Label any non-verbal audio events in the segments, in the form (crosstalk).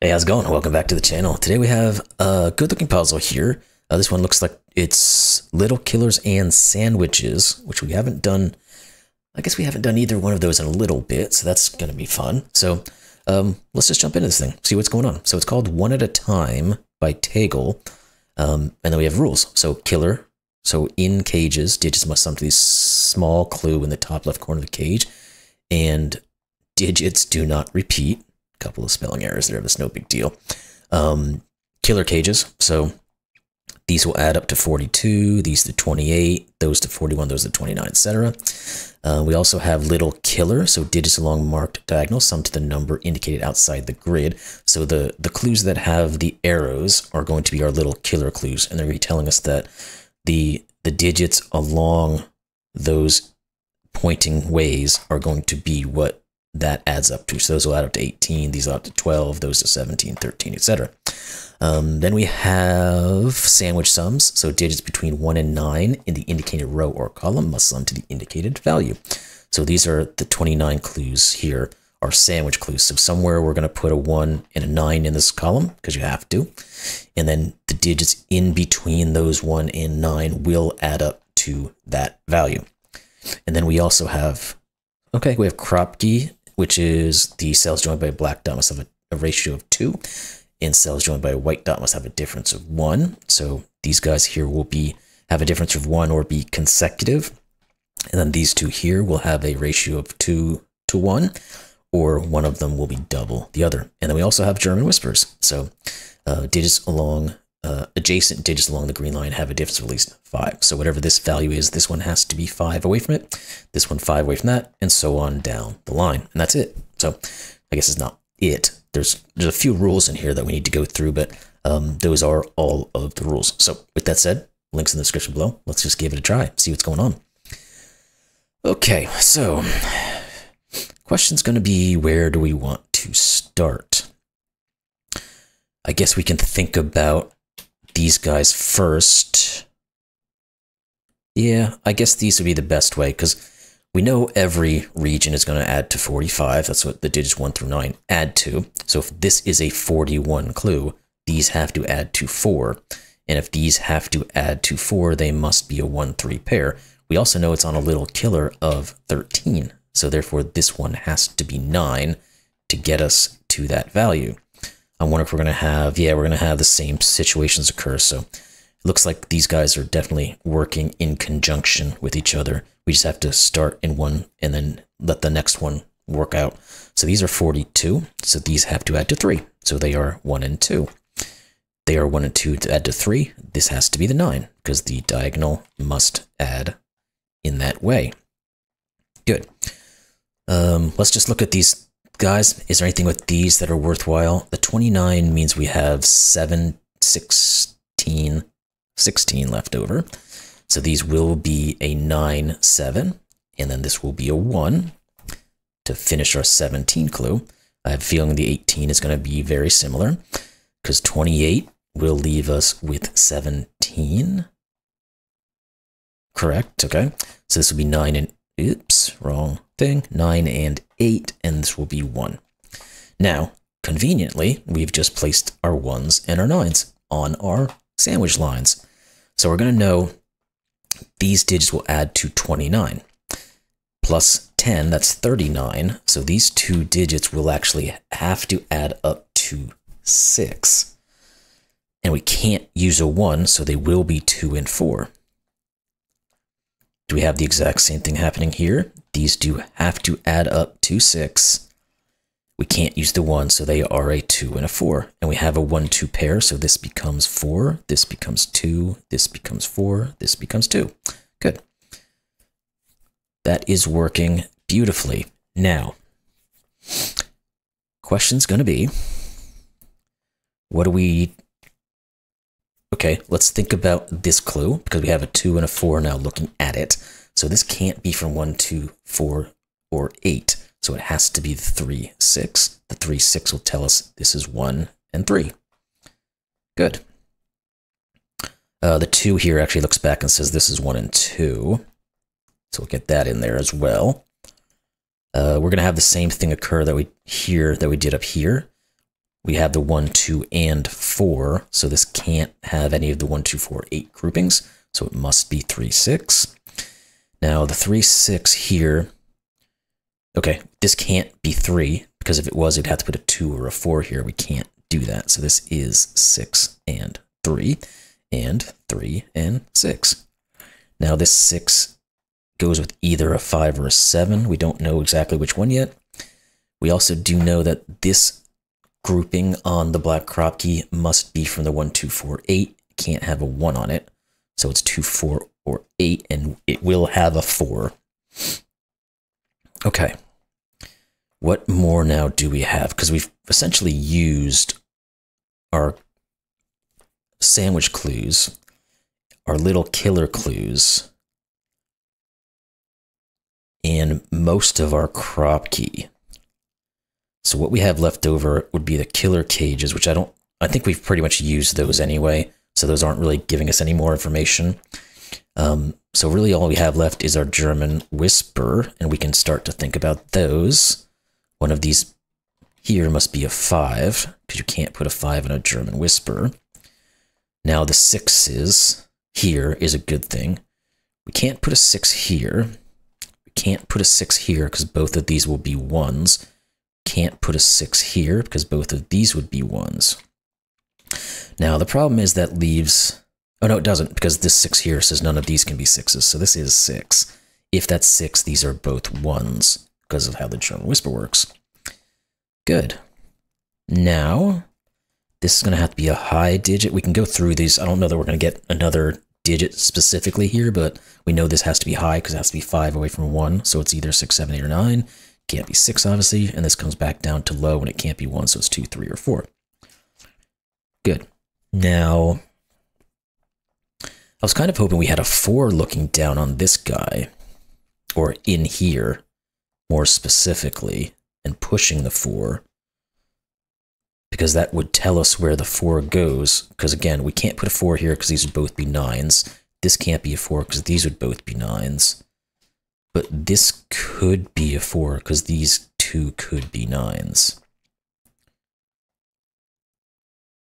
Hey, how's it going? Welcome back to the channel. Today we have a good looking puzzle here. Uh, this one looks like it's Little Killers and Sandwiches, which we haven't done. I guess we haven't done either one of those in a little bit, so that's going to be fun. So um, let's just jump into this thing, see what's going on. So it's called One at a Time by Taegle. Um, and then we have rules. So killer. So in cages, digits must sum to the small clue in the top left corner of the cage. And digits do not repeat couple of spelling errors there, but it's no big deal. Um, killer cages. So these will add up to 42, these to 28, those to 41, those to 29, etc. Uh, we also have little killer, so digits along marked diagonal, sum to the number indicated outside the grid. So the, the clues that have the arrows are going to be our little killer clues, and they're going to be telling us that the the digits along those pointing ways are going to be what that adds up to. So those will add up to 18, these will add up to 12, those to 17, 13, etc. Um, then we have sandwich sums. So digits between 1 and 9 in the indicated row or column must sum to the indicated value. So these are the 29 clues here are sandwich clues. So somewhere we're going to put a 1 and a 9 in this column because you have to. And then the digits in between those 1 and 9 will add up to that value. And then we also have, okay, we have Kropki which is the cells joined by a black dot must have a, a ratio of 2, and cells joined by a white dot must have a difference of 1. So these guys here will be have a difference of 1 or be consecutive. And then these two here will have a ratio of 2 to 1, or one of them will be double the other. And then we also have German whispers. So uh, digits along uh, adjacent digits along the green line have a difference of at least five. So whatever this value is, this one has to be five away from it, this one five away from that, and so on down the line. And that's it. So I guess it's not it. There's there's a few rules in here that we need to go through, but um, those are all of the rules. So with that said, links in the description below. Let's just give it a try, see what's going on. Okay, so question's going to be where do we want to start? I guess we can think about these guys first. Yeah, I guess these would be the best way because we know every region is going to add to 45. That's what the digits 1 through 9 add to. So if this is a 41 clue, these have to add to 4. And if these have to add to 4, they must be a 1-3 pair. We also know it's on a little killer of 13. So therefore, this one has to be 9 to get us to that value. I wonder if we're going to have, yeah, we're going to have the same situations occur. So it looks like these guys are definitely working in conjunction with each other. We just have to start in one and then let the next one work out. So these are 42. So these have to add to 3. So they are 1 and 2. They are 1 and 2 to add to 3. This has to be the 9 because the diagonal must add in that way. Good. Um, let's just look at these guys, is there anything with these that are worthwhile? The 29 means we have 7, 16, 16 left over. So these will be a 9, 7, and then this will be a 1 to finish our 17 clue. I have a feeling the 18 is going to be very similar because 28 will leave us with 17. Correct, okay. So this will be 9 and, oops, wrong thing, 9 and 8, and this will be 1. Now, conveniently, we've just placed our 1s and our 9s on our sandwich lines. So we're going to know these digits will add to 29. Plus 10, that's 39. So these two digits will actually have to add up to 6. And we can't use a 1, so they will be 2 and 4. Do we have the exact same thing happening here? These do have to add up to 6. We can't use the 1, so they are a 2 and a 4. And we have a 1-2 pair, so this becomes 4, this becomes 2, this becomes 4, this becomes 2. Good. That is working beautifully. Now, question's going to be, what do we... Okay, let's think about this clue, because we have a 2 and a 4 now looking at it. So this can't be from 1, 2, 4, or 8. So it has to be the 3, 6. The 3, 6 will tell us this is 1 and 3. Good. Uh, the 2 here actually looks back and says this is 1 and 2. So we'll get that in there as well. Uh, we're going to have the same thing occur that we here that we did up here. We have the 1, 2, and 4, so this can't have any of the 1, 2, 4, 8 groupings, so it must be 3, 6. Now, the 3, 6 here, okay, this can't be 3, because if it was, it'd have to put a 2 or a 4 here. We can't do that, so this is 6 and 3, and 3 and 6. Now, this 6 goes with either a 5 or a 7. We don't know exactly which one yet. We also do know that this grouping on the black Kropki must be from the 1, 2, 4, 8. Can't have a 1 on it. So it's 2, 4, or 8, and it will have a 4. Okay. What more now do we have? Because we've essentially used our sandwich clues, our little killer clues, and most of our Kropki. So what we have left over would be the killer cages, which I don't, I think we've pretty much used those anyway. So those aren't really giving us any more information. Um, so really all we have left is our German whisper, and we can start to think about those. One of these here must be a five, because you can't put a five in a German whisper. Now the sixes here is a good thing. We can't put a six here. We can't put a six here because both of these will be ones can't put a 6 here because both of these would be 1s. Now, the problem is that leaves... Oh, no, it doesn't, because this 6 here says none of these can be 6s, so this is 6. If that's 6, these are both 1s, because of how the German Whisper works. Good. Now, this is going to have to be a high digit. We can go through these. I don't know that we're going to get another digit specifically here, but we know this has to be high because it has to be 5 away from 1, so it's either 6, 7, 8, or 9. Can't be 6, obviously, and this comes back down to low, and it can't be 1, so it's 2, 3, or 4. Good. Now, I was kind of hoping we had a 4 looking down on this guy, or in here, more specifically, and pushing the 4, because that would tell us where the 4 goes, because again, we can't put a 4 here because these would both be 9s. This can't be a 4 because these would both be 9s. But this could be a 4 because these two could be 9s.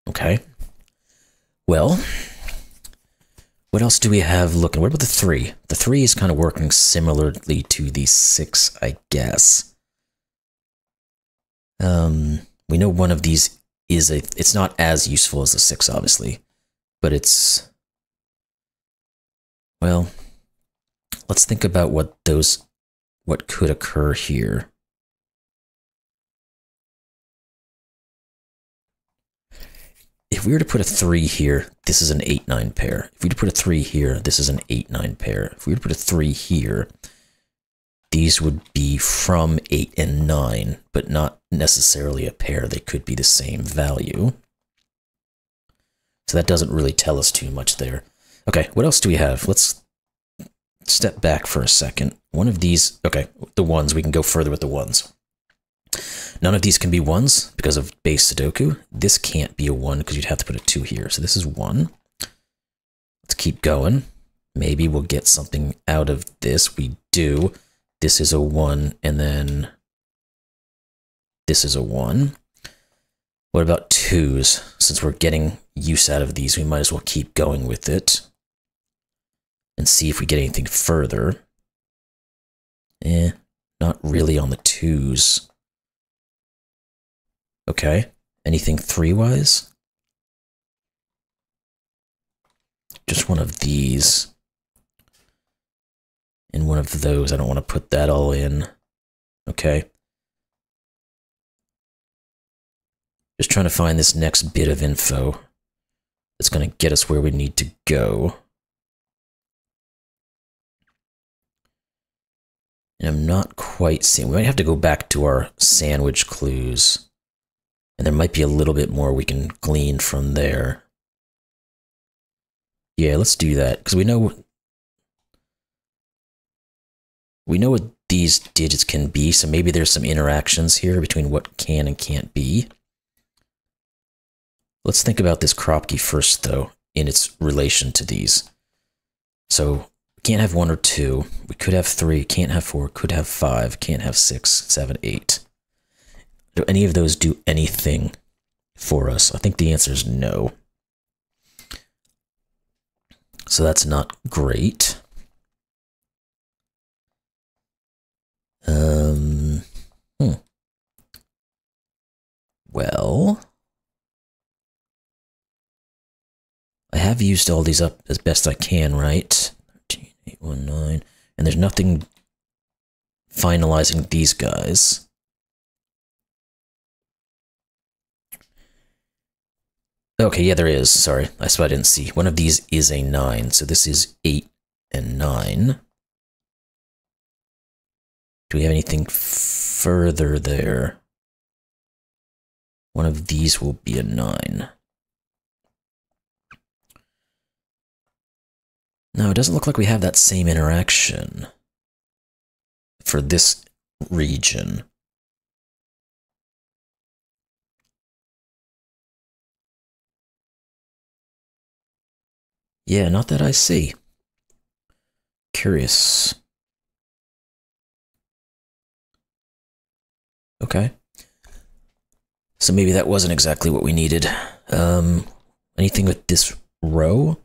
Okay. Well, what else do we have looking? What about the 3? The 3 is kind of working similarly to the 6, I guess. Um, we know one of these is a, it's not as useful as the 6, obviously, but it's, well, let's think about what those what could occur here. If we were to put a 3 here, this is an 8-9 pair. If we were to put a 3 here, this is an 8-9 pair. If we were to put a 3 here, these would be from 8 and 9, but not necessarily a pair. They could be the same value. So that doesn't really tell us too much there. Okay, what else do we have? Let's step back for a second. One of these, okay, the ones, we can go further with the ones. None of these can be ones because of base Sudoku. This can't be a one because you'd have to put a two here. So this is one. Let's keep going. Maybe we'll get something out of this. We do. This is a one, and then this is a one. What about twos? Since we're getting use out of these, we might as well keep going with it and see if we get anything further. Eh, not really on the twos. Okay, anything three-wise? Just one of these. And one of those. I don't want to put that all in. Okay. Just trying to find this next bit of info that's going to get us where we need to go. And I'm not quite seeing. We might have to go back to our sandwich clues. And there might be a little bit more we can glean from there. Yeah, let's do that. Because we know... We know what these digits can be, so maybe there's some interactions here between what can and can't be. Let's think about this Kropki first, though, in its relation to these. So can't have one or two. We could have three. Can't have four. Could have five. Can't have six, seven, eight. Do any of those do anything for us? I think the answer is no. So that's not great. Um, hmm. Well, I have used all these up as best I can, right? 13, 819. And there's nothing finalizing these guys. Okay, yeah, there is. Sorry, I swear I didn't see. One of these is a 9, so this is 8 and 9. Do we have anything further there? One of these will be a 9. No, it doesn't look like we have that same interaction for this region. Yeah, not that I see. Curious. Okay. So maybe that wasn't exactly what we needed. Um, anything with this row?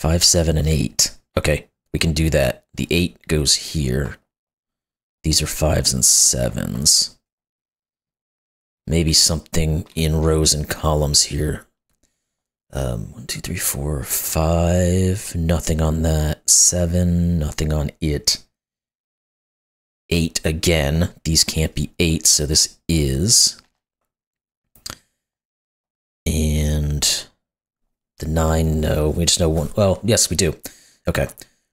Five, seven, and eight. Okay, we can do that. The eight goes here. These are fives and sevens. Maybe something in rows and columns here. Um, one, two, three, four, five. Nothing on that. Seven. Nothing on it. Eight again. These can't be eight, so this is. And the nine, no. We just know one. Well, yes, we do. Okay.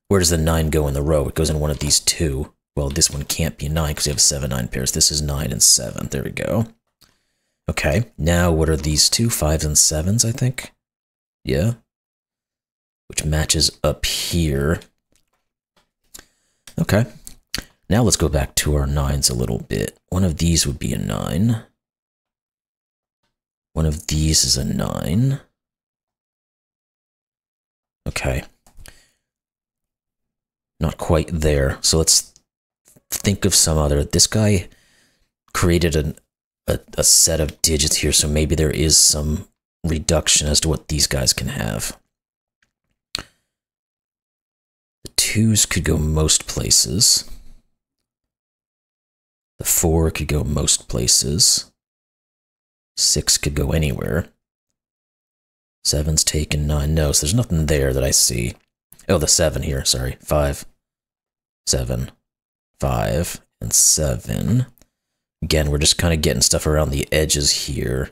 Where does the nine go in the row? It goes in one of these two. Well, this one can't be a nine because we have seven, nine pairs. This is nine and seven. There we go. Okay. Now, what are these two? Fives and sevens, I think. Yeah. Which matches up here. Okay. Now let's go back to our nines a little bit. One of these would be a nine. One of these is a nine. Okay. Not quite there. So let's think of some other. This guy created an, a, a set of digits here, so maybe there is some reduction as to what these guys can have. The twos could go most places. The four could go most places. Six could go anywhere. Seven's taken nine. No, so there's nothing there that I see. Oh, the seven here, sorry. Five, seven, five, and seven. Again, we're just kind of getting stuff around the edges here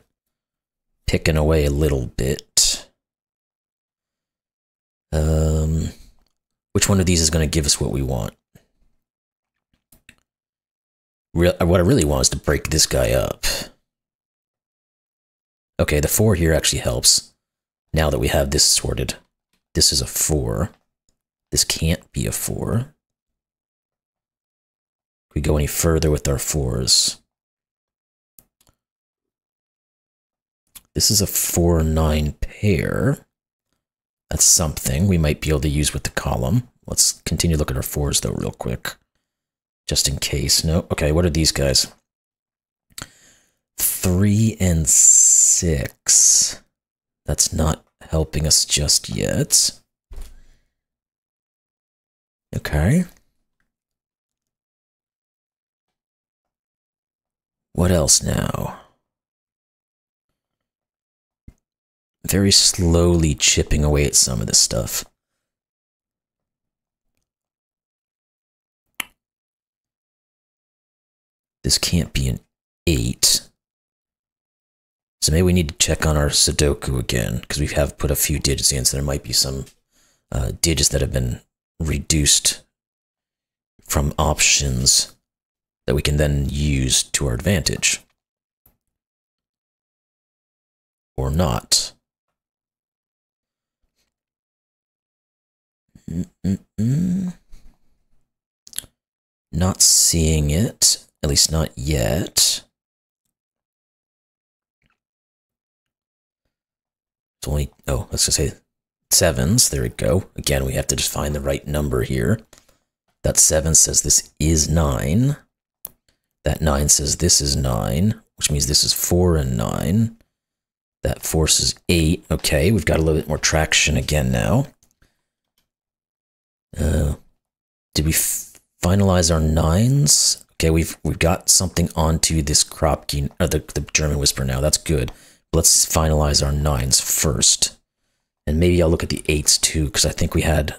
picking away a little bit. Um, which one of these is going to give us what we want? Real, what I really want is to break this guy up. Okay, the 4 here actually helps. Now that we have this sorted. This is a 4. This can't be a 4. we go any further with our 4s? This is a 4-9 pair. That's something we might be able to use with the column. Let's continue to look at our 4s, though, real quick. Just in case. No. Okay, what are these guys? 3 and 6. That's not helping us just yet. Okay. What else now? very slowly chipping away at some of this stuff. This can't be an 8. So maybe we need to check on our Sudoku again, because we have put a few digits in, so there might be some uh, digits that have been reduced from options that we can then use to our advantage. Or not. Mm-mm-mm. Not seeing it, at least not yet. It's only, oh, let's just say sevens. There we go. Again, we have to just find the right number here. That seven says this is nine. That nine says this is nine. which means this is 4 and 9. That force is 8. Okay, we've got a little bit more traction again now. Uh, did we finalize our nines? Okay, we've we've got something onto this Kropki, or the, the German Whisper now. That's good. Let's finalize our nines first. And maybe I'll look at the eights too, because I think we had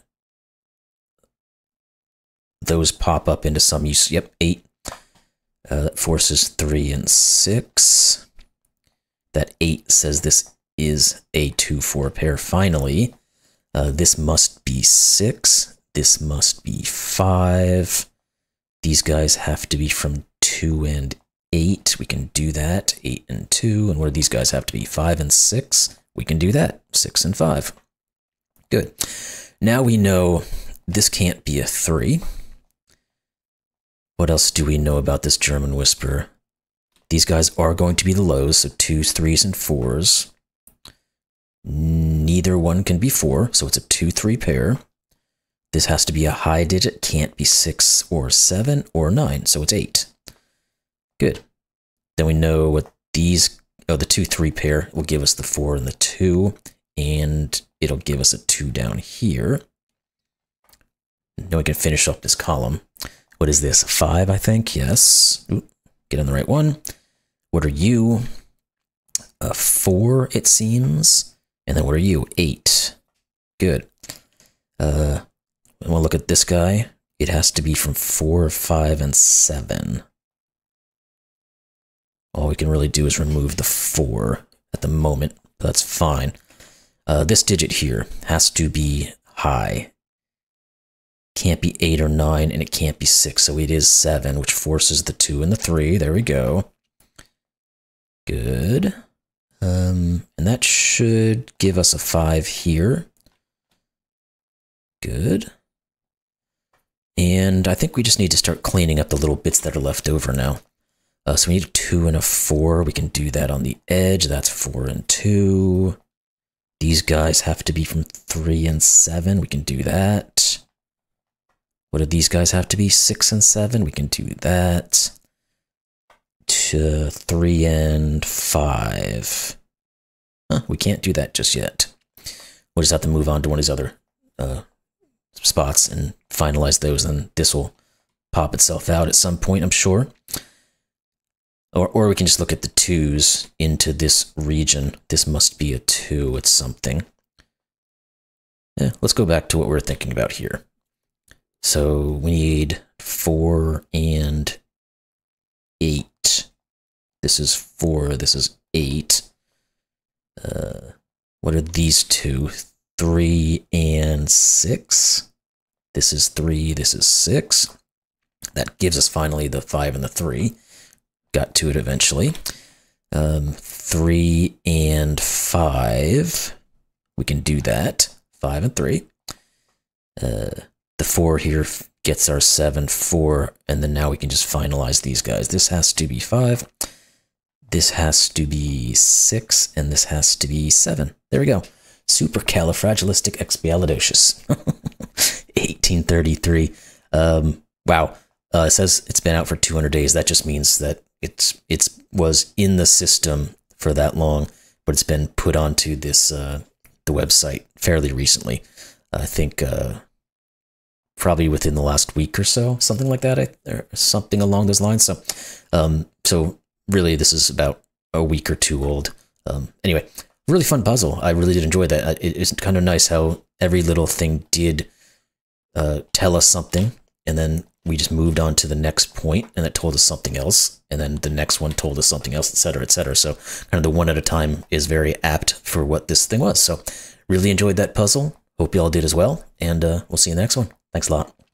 those pop up into some use. Yep, eight. Uh, that forces three and six. That eight says this is a two four pair. Finally, uh, this must be six. This must be five. These guys have to be from two and eight. We can do that. Eight and two. And what do these guys have to be? Five and six. We can do that. Six and five. Good. Now we know this can't be a three. What else do we know about this German Whisper? These guys are going to be the lows, so twos, threes, and fours. Neither one can be four, so it's a two, three pair. This has to be a high digit, can't be six or seven or nine, so it's eight. Good. Then we know what these, oh, the two, three pair will give us the four and the two, and it'll give us a two down here. Now we can finish up this column. What is this? Five, I think. Yes. Get on the right one. What are you? A four, it seems. And then what are you? Eight. Good. Uh, to look at this guy. It has to be from four, five, and seven. All we can really do is remove the four at the moment. That's fine. Uh, this digit here has to be high can't be 8 or 9, and it can't be 6, so it is 7, which forces the 2 and the 3. There we go. Good. Um, and that should give us a 5 here. Good. And I think we just need to start cleaning up the little bits that are left over now. Uh, so we need a 2 and a 4. We can do that on the edge. That's 4 and 2. These guys have to be from 3 and 7. We can do that. What do these guys have to be? Six and seven. We can do that. To three and five. Huh, we can't do that just yet. We'll just have to move on to one of these other uh, spots and finalize those, and this will pop itself out at some point, I'm sure. Or, or we can just look at the twos into this region. This must be a two. It's something. Yeah, let's go back to what we we're thinking about here. So we need four and eight. This is four, this is eight. Uh, what are these two? Three and six. This is three, this is six. That gives us finally the five and the three. Got to it eventually. Um, three and five. We can do that. Five and three. Uh, the four here gets our seven, four, and then now we can just finalize these guys. This has to be five, this has to be six, and this has to be seven. There we go. Supercalifragilisticexpialidocious. 1833. (laughs) Um, wow. Uh, it says it's been out for 200 days. That just means that it's it's was in the system for that long, but it's been put onto this uh, the website fairly recently. I think uh, probably within the last week or so, something like that, or something along those lines. So, um, so really, this is about a week or two old. Um, anyway, really fun puzzle. I really did enjoy that. It, it's kind of nice how every little thing did uh, tell us something, and then we just moved on to the next point, and it told us something else, and then the next one told us something else, etc., etc. So, kind of the one at a time is very apt for what this thing was. So, really enjoyed that puzzle. Hope you all did as well, and uh, we'll see you in the next one. Thanks a lot.